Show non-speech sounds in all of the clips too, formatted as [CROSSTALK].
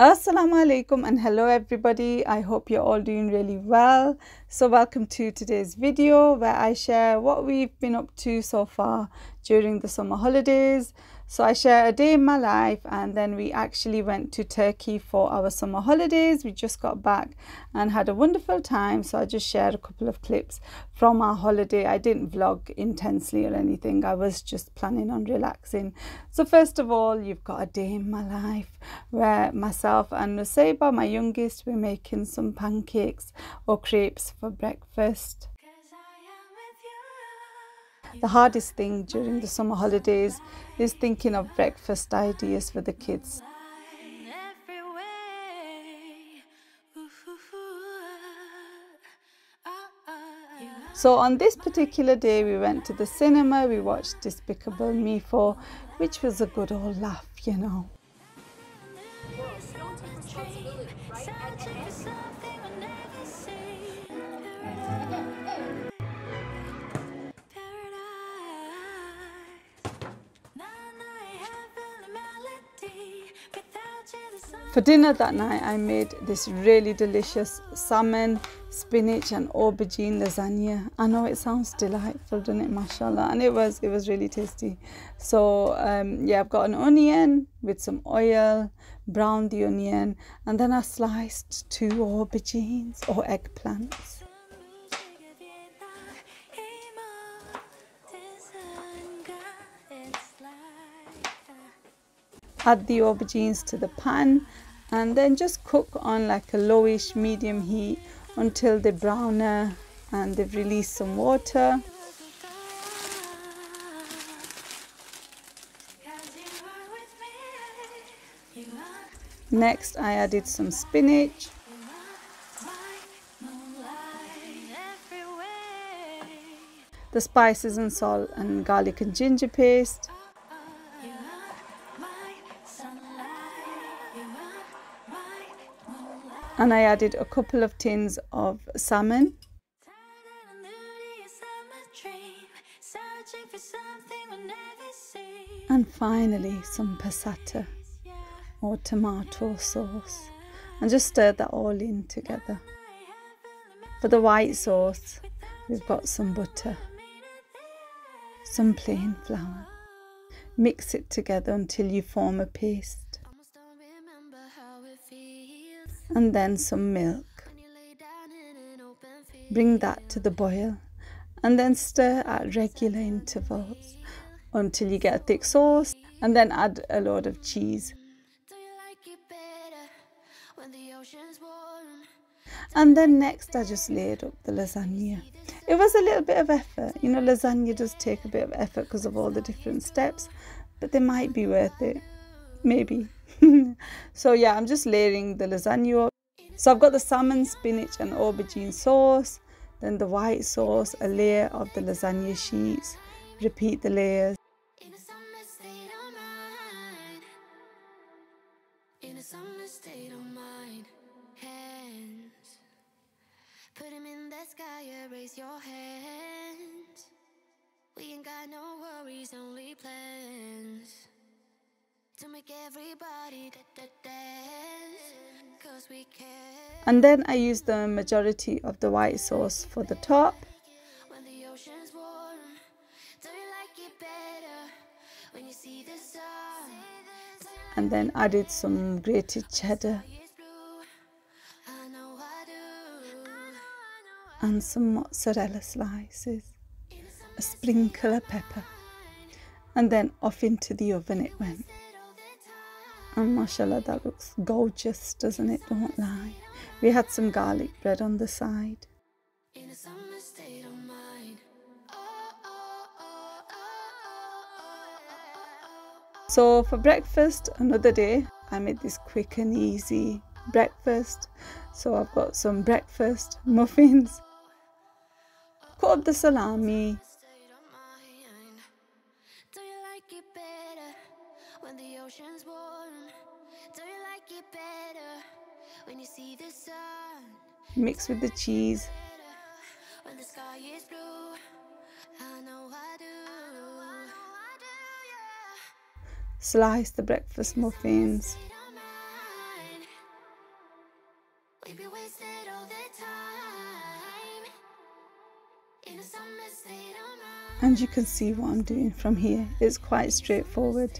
Assalamu alaikum and hello everybody. I hope you're all doing really well. So welcome to today's video where I share what we've been up to so far during the summer holidays. So I share a day in my life and then we actually went to Turkey for our summer holidays. We just got back and had a wonderful time. So I just shared a couple of clips from our holiday. I didn't vlog intensely or anything. I was just planning on relaxing. So first of all, you've got a day in my life where myself and Nusaiba, my youngest, we're making some pancakes or crepes for breakfast. The hardest thing during the summer holidays is thinking of breakfast ideas for the kids. So on this particular day, we went to the cinema, we watched Despicable Me 4, which was a good old laugh, you know. For dinner that night, I made this really delicious salmon, spinach, and aubergine lasagna. I know it sounds delightful, doesn't it, mashallah? And it was, it was really tasty. So, um, yeah, I've got an onion with some oil, browned the onion, and then I sliced two aubergines or eggplants. Add the aubergines to the pan and then just cook on like a lowish medium heat until they're browner and they've released some water. Next I added some spinach. The spices and salt and garlic and ginger paste and I added a couple of tins of salmon. And finally some passata or tomato sauce and just stir that all in together. For the white sauce, we've got some butter, some plain flour. Mix it together until you form a paste and then some milk. Bring that to the boil and then stir at regular intervals until you get a thick sauce and then add a load of cheese. And then next I just laid up the lasagna. It was a little bit of effort. You know, lasagna does take a bit of effort because of all the different steps, but they might be worth it. Maybe. [LAUGHS] so yeah, I'm just layering the lasagna. So I've got the salmon, spinach and aubergine sauce, then the white sauce, a layer of the lasagna sheets. Repeat the layers. And then I use the majority of the white sauce for the top. and then added some grated cheddar. And some mozzarella slices, a sprinkle of pepper, and then off into the oven it went. And mashallah, that looks gorgeous, doesn't it? Don't lie. We had some garlic bread on the side. So for breakfast, another day, I made this quick and easy breakfast. So I've got some breakfast [LAUGHS] muffins, cut up the salami, Mix with the cheese. When the sky is blue, I know I do. Slice the breakfast muffins. Maybe wasted all the time in a summer state of mind. And you can see what I'm doing from here. It's quite straightforward.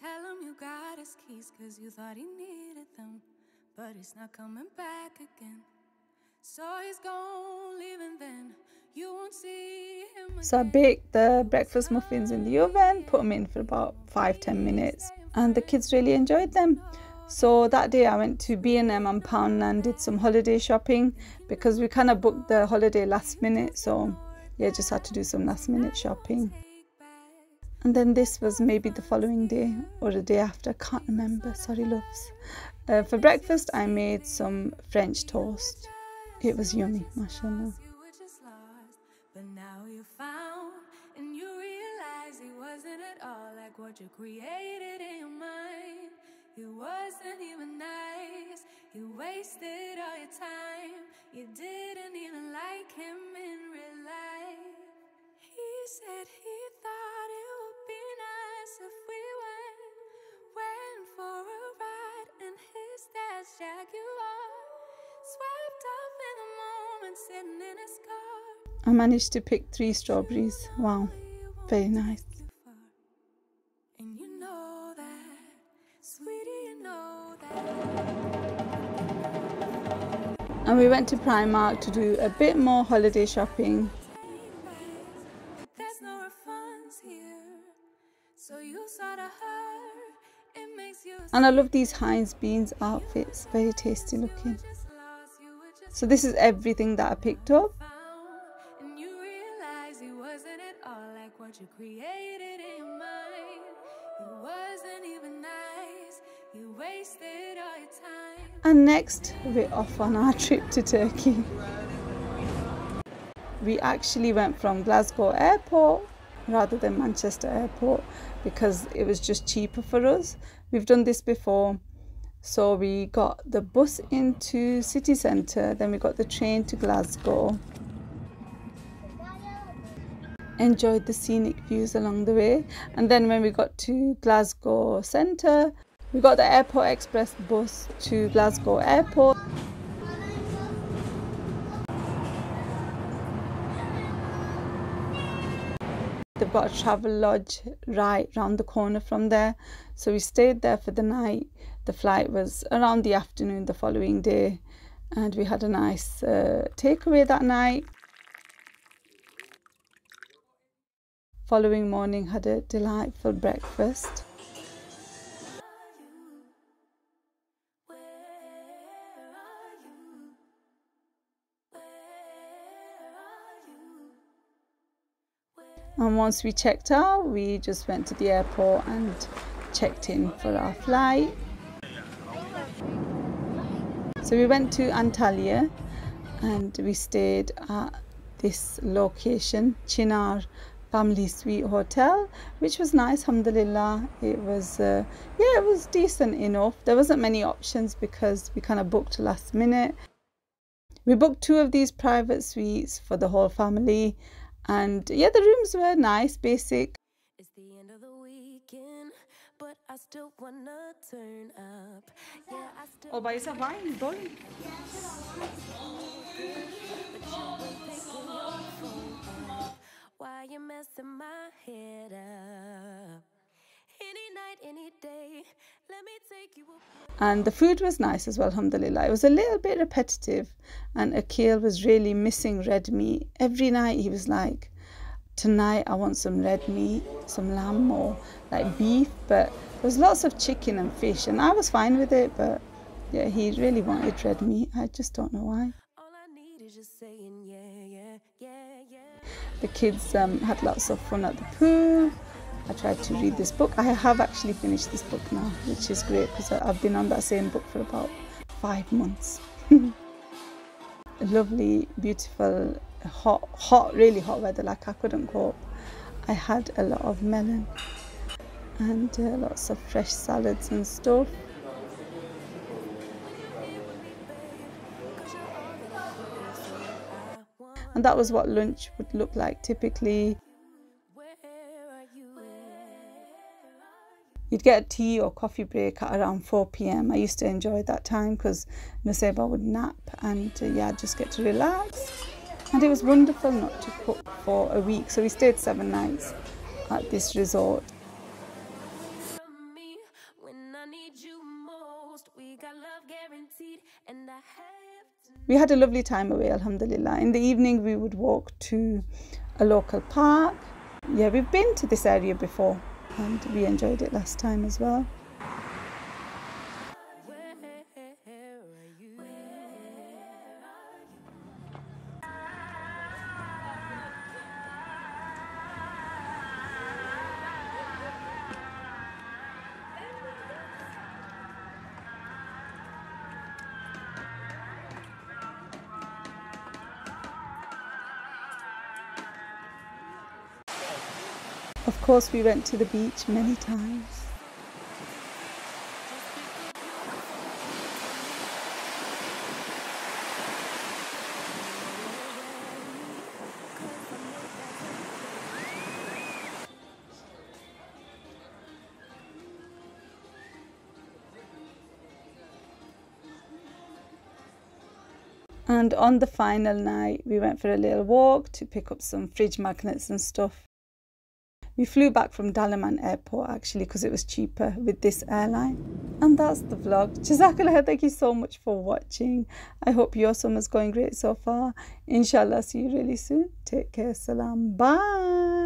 Tell him you got his keys cause you thought he needed them. But he's not coming back again. So he's gone, leaving then. You won't see him. So I baked the breakfast muffins in the oven, put them in for about five ten minutes, and the kids really enjoyed them. So that day I went to B&M and Pound and did some holiday shopping because we kind of booked the holiday last minute. So yeah, just had to do some last minute shopping and then this was maybe the following day or the day after, I can't remember, sorry loves. Uh, for breakfast, I made some French toast. It was yummy, mashallah. What you created in your mind. It wasn't even nice. You wasted all your time. You didn't I managed to pick three strawberries. Wow, very nice. And we went to Primark to do a bit more holiday shopping. And I love these Heinz Beans outfits, very tasty looking. So this is everything that I picked up. And next, we're off on our [LAUGHS] trip to Turkey. We actually went from Glasgow Airport rather than Manchester Airport because it was just cheaper for us. We've done this before. So we got the bus into city centre, then we got the train to Glasgow. Enjoyed the scenic views along the way. And then when we got to Glasgow centre, we got the Airport Express bus to Glasgow Airport. They've got a Travelodge right round the corner from there. So we stayed there for the night. The flight was around the afternoon the following day, and we had a nice uh, takeaway that night. Following morning, had a delightful breakfast. and once we checked out we just went to the airport and checked in for our flight so we went to Antalya and we stayed at this location Chinar family suite hotel which was nice alhamdulillah. It was uh, yeah it was decent enough. There wasn't many options because we kind of booked last minute. We booked two of these private suites for the whole family. And yeah, the rooms were nice, basic. Oh, by yourself wine, boy. Why you messing my head up? Any night, any day, let me take you And the food was nice as well, alhamdulillah. It was a little bit repetitive, and Akil was really missing red meat. Every night he was like, Tonight I want some red meat, some lamb or like beef, but there's lots of chicken and fish, and I was fine with it, but yeah, he really wanted red meat. I just don't know why. The kids um, had lots of fun at the pool. I tried to read this book. I have actually finished this book now, which is great because I've been on that same book for about five months. [LAUGHS] Lovely, beautiful, hot, hot, really hot weather. Like I couldn't cope. I had a lot of melon, and uh, lots of fresh salads and stuff. And that was what lunch would look like typically. You'd get a tea or coffee break at around 4 pm. I used to enjoy that time because Nusaiba would nap and uh, yeah, just get to relax. And it was wonderful not to cook for a week. So we stayed seven nights at this resort. We had a lovely time away, Alhamdulillah. In the evening, we would walk to a local park. Yeah, we've been to this area before and we enjoyed it last time as well. Of course, we went to the beach many times. And on the final night, we went for a little walk to pick up some fridge magnets and stuff. We flew back from Dalaman airport actually because it was cheaper with this airline. And that's the vlog. Jazakallah, thank you so much for watching. I hope your summer's going great so far. Inshallah, see you really soon. Take care. Salam. Bye.